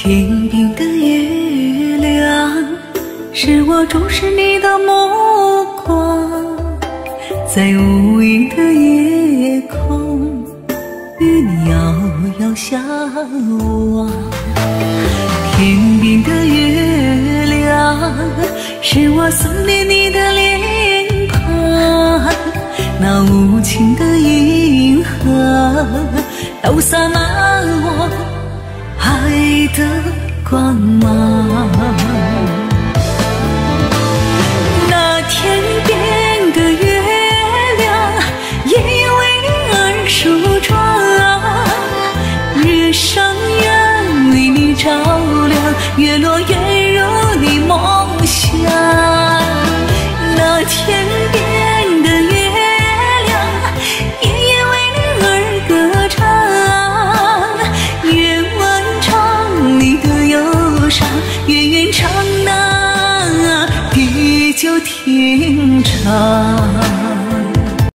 天边的月亮，是我注视你的目光，在无垠的夜空，与你遥遥相望。天边的月亮，是我思念你的脸庞，那无情的银河，都洒满。的光芒。那天边的月亮也为你而梳妆，月上圆为你照亮，月落圆入听唱那地久天长。